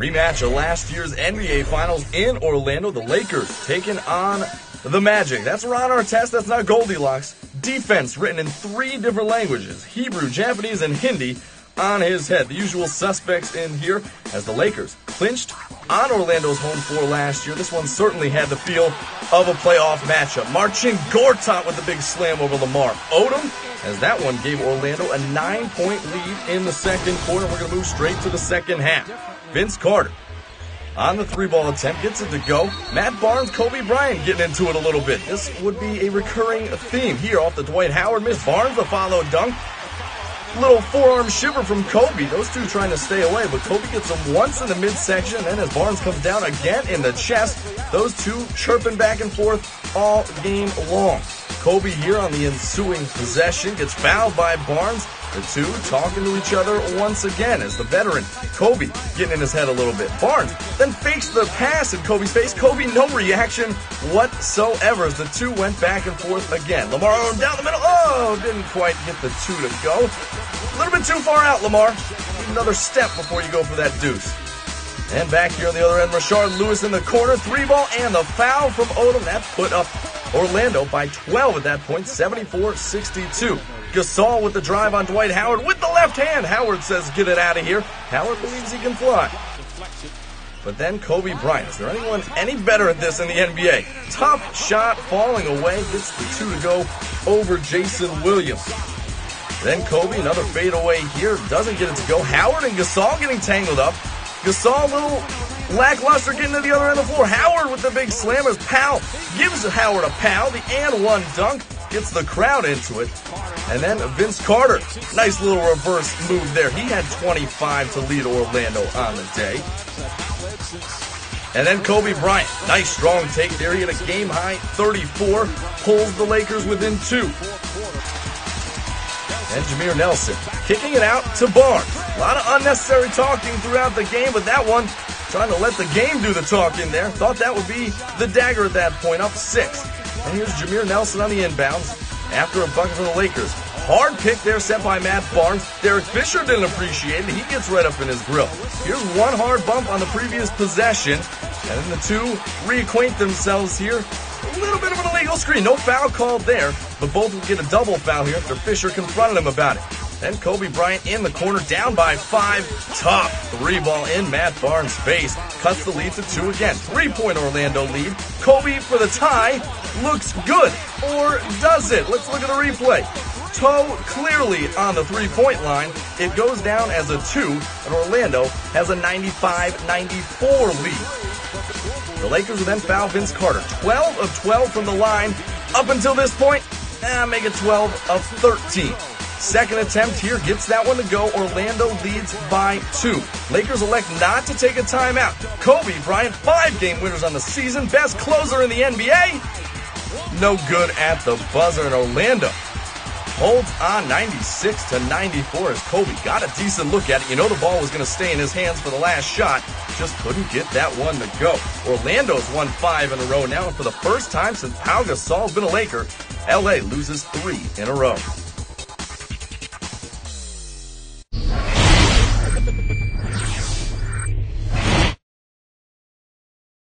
Rematch of last year's NBA Finals in Orlando. The Lakers taking on the Magic. That's Ron Artest. That's not Goldilocks. Defense written in three different languages Hebrew, Japanese, and Hindi on his head. The usual suspects in here as the Lakers clinched on Orlando's home floor last year. This one certainly had the feel of a playoff matchup. Marcin Gortat with the big slam over Lamar Odom as that one gave Orlando a nine point lead in the second quarter. We're going to move straight to the second half. Vince Carter on the three ball attempt, gets it to go. Matt Barnes, Kobe Bryant getting into it a little bit. This would be a recurring theme here off the Dwight Howard miss. Barnes, the follow dunk. Little forearm shiver from Kobe. Those two trying to stay away, but Kobe gets them once in the midsection, and as Barnes comes down again in the chest, those two chirping back and forth all game long. Kobe here on the ensuing possession gets fouled by Barnes. The two talking to each other once again as the veteran Kobe getting in his head a little bit. Barnes then fakes the pass in Kobe's face. Kobe no reaction whatsoever as the two went back and forth again. Lamar down the middle. Oh, Oh, didn't quite get the two to go. A little bit too far out, Lamar. Need another step before you go for that deuce. And back here on the other end, Rashard Lewis in the corner, three ball, and the foul from Odom. That put up Orlando by 12 at that point, 74 62. Gasol with the drive on Dwight Howard with the left hand. Howard says, get it out of here. Howard believes he can fly. But then Kobe Bryant. Is there anyone any better at this in the NBA? Tough shot falling away. Gets the two to go over Jason Williams. Then Kobe, another fadeaway here. Doesn't get it to go. Howard and Gasol getting tangled up. Gasol, a little lackluster getting to the other end of the floor. Howard with the big slam slammers. Powell gives Howard a pow. The and one dunk gets the crowd into it. And then Vince Carter, nice little reverse move there. He had 25 to lead Orlando on the day. And then Kobe Bryant, nice strong take there. He had a game high 34, pulls the Lakers within two. And Jameer Nelson kicking it out to Barnes. A lot of unnecessary talking throughout the game, but that one trying to let the game do the talking there. Thought that would be the dagger at that point, up six. And here's Jameer Nelson on the inbounds after a bucket from the Lakers. Hard pick there set by Matt Barnes. Derek Fisher didn't appreciate it. He gets right up in his grill. Here's one hard bump on the previous possession. And then the two reacquaint themselves here. A little bit of an illegal screen. No foul called there, but both will get a double foul here after Fisher confronted him about it. Then Kobe Bryant in the corner, down by five. Top three ball in Matt Barnes' face. Cuts the lead to two again. Three point Orlando lead. Kobe for the tie. Looks good. Or does it? Let's look at the replay. Toe clearly on the three point line. It goes down as a two, and Orlando has a 95 94 lead. The Lakers will then foul Vince Carter. 12 of 12 from the line. Up until this point, eh, make it 12 of 13. Second attempt here gets that one to go. Orlando leads by two. Lakers elect not to take a timeout. Kobe Bryant, five game winners on the season, best closer in the NBA. No good at the buzzer in Orlando. Holds on 96 to 94 as Kobe got a decent look at it. You know the ball was going to stay in his hands for the last shot. Just couldn't get that one to go. Orlando's won five in a row now, and for the first time since Pau Gasol's been a Laker, LA loses three in a row.